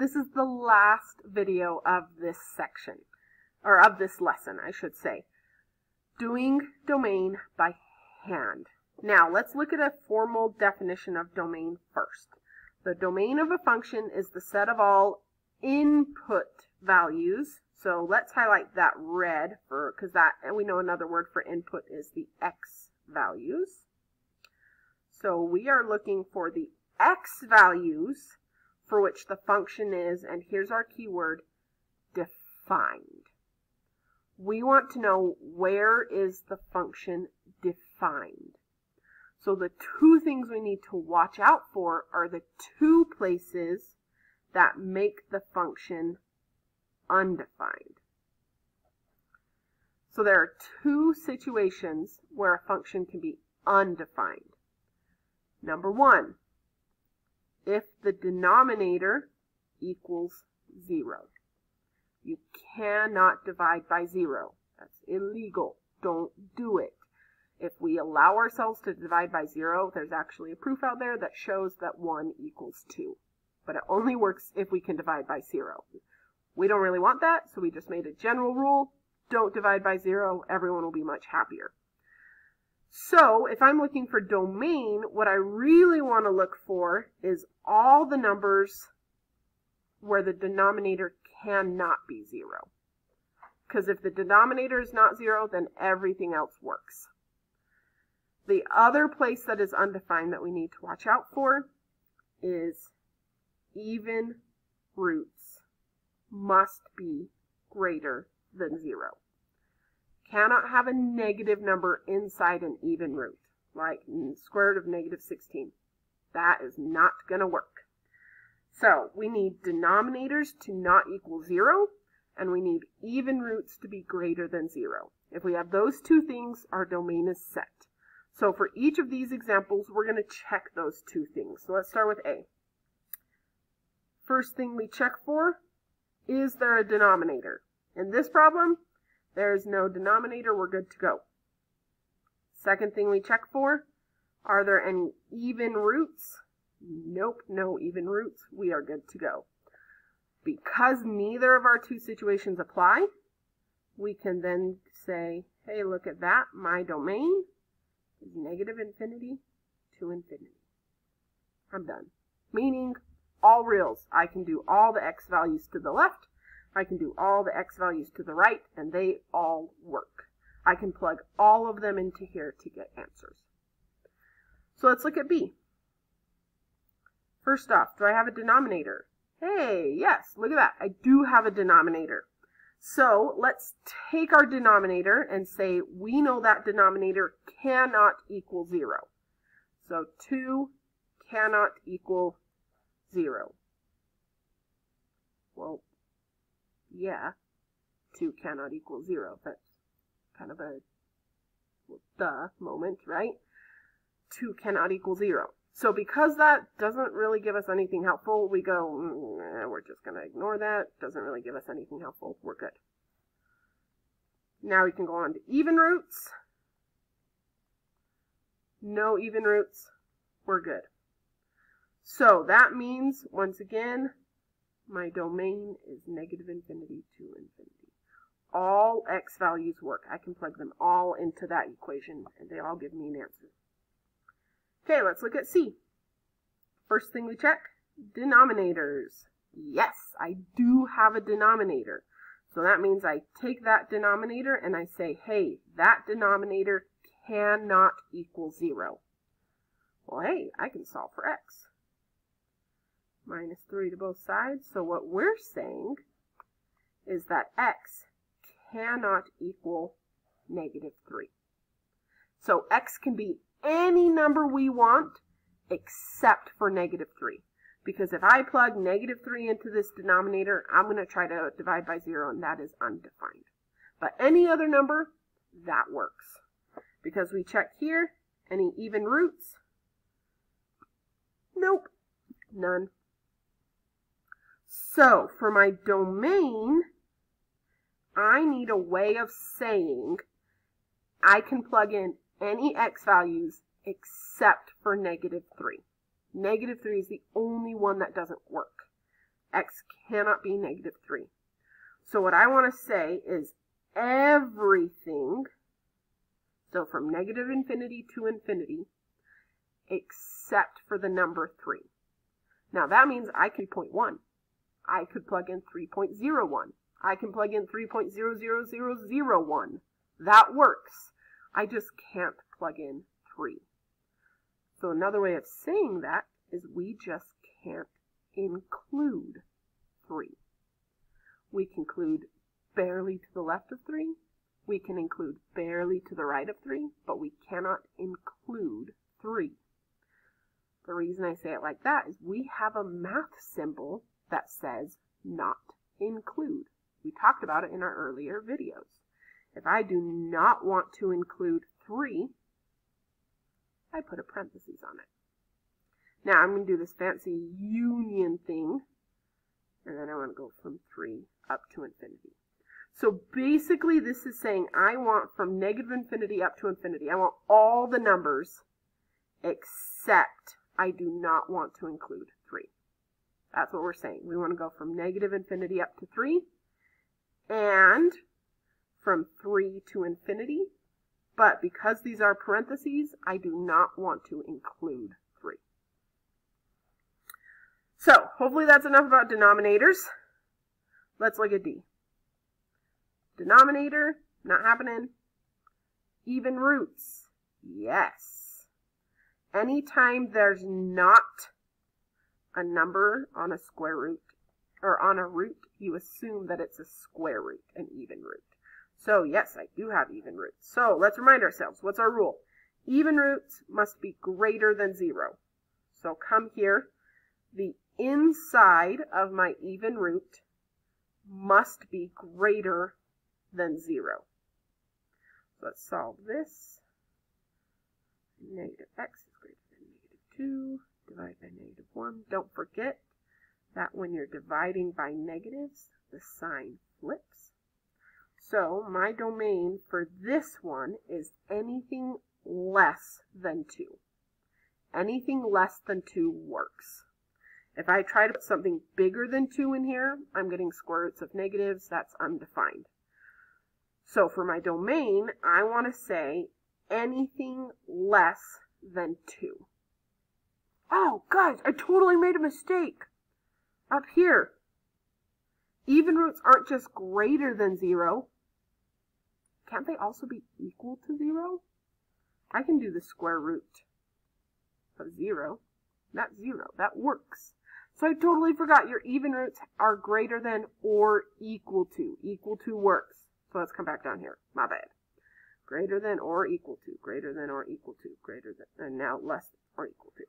this is the last video of this section, or of this lesson, I should say. Doing domain by hand. Now, let's look at a formal definition of domain first. The domain of a function is the set of all input values. So let's highlight that red for, because that, and we know another word for input is the x values. So we are looking for the x values for which the function is, and here's our keyword, defined. We want to know where is the function defined. So the two things we need to watch out for are the two places that make the function undefined. So there are two situations where a function can be undefined. Number one, if the denominator equals 0. You cannot divide by 0. That's illegal. Don't do it. If we allow ourselves to divide by 0, there's actually a proof out there that shows that 1 equals 2. But it only works if we can divide by 0. We don't really want that, so we just made a general rule. Don't divide by 0. Everyone will be much happier. So if I'm looking for domain, what I really want to look for is all the numbers where the denominator cannot be 0. Because if the denominator is not 0, then everything else works. The other place that is undefined that we need to watch out for is even roots must be greater than 0 cannot have a negative number inside an even root, like square root of negative 16. That is not going to work. So we need denominators to not equal 0, and we need even roots to be greater than 0. If we have those two things, our domain is set. So for each of these examples, we're going to check those two things. So let's start with A. First thing we check for, is there a denominator? In this problem, there's no denominator, we're good to go. Second thing we check for, are there any even roots? Nope, no even roots. We are good to go. Because neither of our two situations apply, we can then say, hey, look at that. My domain is negative infinity to infinity. I'm done. Meaning all reals. I can do all the x values to the left I can do all the x values to the right, and they all work. I can plug all of them into here to get answers. So let's look at B. First off, do I have a denominator? Hey, yes, look at that. I do have a denominator. So let's take our denominator and say we know that denominator cannot equal 0. So 2 cannot equal 0. Well, yeah, 2 cannot equal 0. That's kind of a well, duh moment, right? 2 cannot equal 0. So because that doesn't really give us anything helpful, we go, mm, we're just going to ignore that. Doesn't really give us anything helpful. We're good. Now we can go on to even roots. No even roots. We're good. So that means, once again, my domain is negative infinity to infinity. All x values work. I can plug them all into that equation, and they all give me an answer. Okay, let's look at C. First thing we check, denominators. Yes, I do have a denominator. So that means I take that denominator and I say, hey, that denominator cannot equal 0. Well, hey, I can solve for x minus 3 to both sides. So what we're saying is that x cannot equal negative 3. So x can be any number we want except for negative 3. Because if I plug negative 3 into this denominator, I'm going to try to divide by 0, and that is undefined. But any other number, that works. Because we check here, any even roots? Nope, none. So for my domain, I need a way of saying I can plug in any x values except for negative 3. Negative 3 is the only one that doesn't work. x cannot be negative 3. So what I want to say is everything, so from negative infinity to infinity, except for the number 3. Now that means I could point 1. I could plug in 3.01. I can plug in 3.00001. That works. I just can't plug in 3. So another way of saying that is we just can't include 3. We can include barely to the left of 3. We can include barely to the right of 3, but we cannot include 3. The reason I say it like that is we have a math symbol that says not include. We talked about it in our earlier videos. If I do not want to include 3, I put a parenthesis on it. Now I'm going to do this fancy union thing, and then I want to go from 3 up to infinity. So basically this is saying I want from negative infinity up to infinity. I want all the numbers except I do not want to include 3. That's what we're saying. We want to go from negative infinity up to 3 and from 3 to infinity. But because these are parentheses, I do not want to include 3. So hopefully that's enough about denominators. Let's look at D. Denominator, not happening. Even roots, yes. Anytime there's not a number on a square root or on a root, you assume that it's a square root, an even root. So yes, I do have even roots. So let's remind ourselves, what's our rule? Even roots must be greater than zero. So come here, the inside of my even root must be greater than zero. Let's solve this. Negative x is greater than negative 2 divide by negative 1. Don't forget that when you're dividing by negatives, the sign flips. So my domain for this one is anything less than 2. Anything less than 2 works. If I try to put something bigger than 2 in here, I'm getting square roots of negatives. That's undefined. So for my domain, I want to say anything less than 2. Oh, guys, I totally made a mistake. Up here. Even roots aren't just greater than zero. Can't they also be equal to zero? I can do the square root of zero. That's zero. That works. So I totally forgot your even roots are greater than or equal to. Equal to works. So let's come back down here. My bad. Greater than or equal to. Greater than or equal to. Greater than. And now less than or equal to.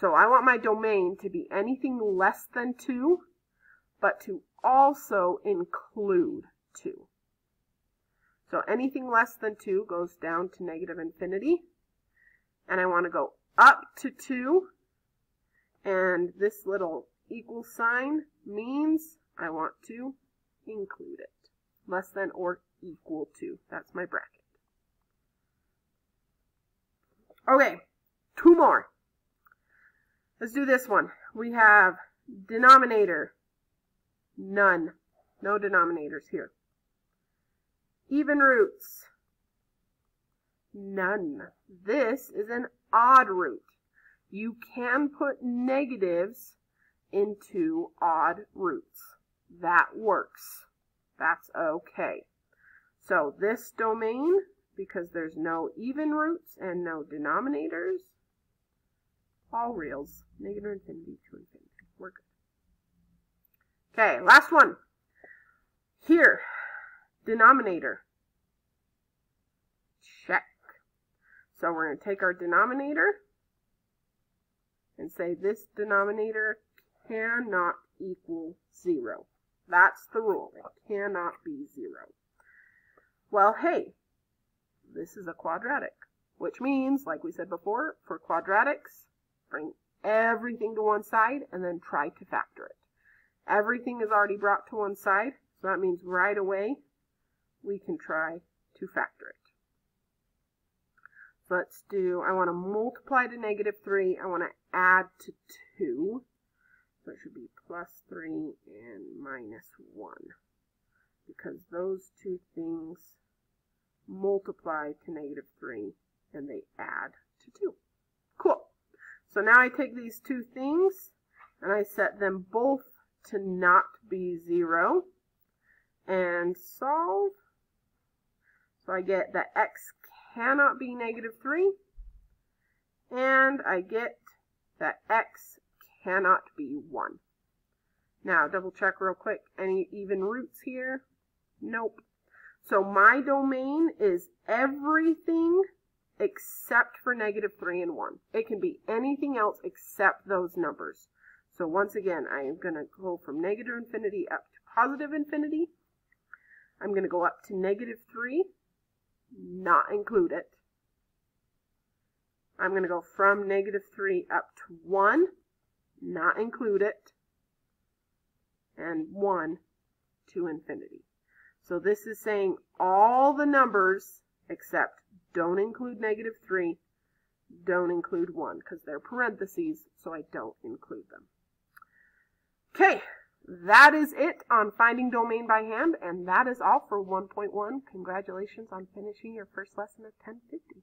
So I want my domain to be anything less than 2, but to also include 2. So anything less than 2 goes down to negative infinity. And I want to go up to 2. And this little equal sign means I want to include it. Less than or equal to. That's my bracket. Okay, two more. Let's do this one. We have denominator, none. No denominators here. Even roots, none. This is an odd root. You can put negatives into odd roots. That works. That's okay. So this domain, because there's no even roots and no denominators, all reals, negative infinity to infinity. We're good. Okay, last one. Here, denominator. Check. So we're going to take our denominator and say this denominator cannot equal 0. That's the rule. It cannot be 0. Well, hey, this is a quadratic, which means, like we said before, for quadratics, Bring everything to one side and then try to factor it. Everything is already brought to one side, so that means right away we can try to factor it. Let's do, I want to multiply to negative 3. I want to add to 2. So it should be plus 3 and minus 1 because those two things multiply to negative 3 and they add to 2. So now I take these two things and I set them both to not be 0 and solve. So I get that x cannot be negative 3 and I get that x cannot be 1. Now, double check real quick. Any even roots here? Nope. So my domain is everything except for negative 3 and 1. It can be anything else except those numbers. So once again, I am going to go from negative infinity up to positive infinity. I'm going to go up to negative 3, not include it. I'm going to go from negative 3 up to 1, not include it, and 1 to infinity. So this is saying all the numbers except don't include negative 3, don't include 1, because they're parentheses, so I don't include them. Okay, that is it on finding domain by hand, and that is all for 1.1. Congratulations on finishing your first lesson of 1050.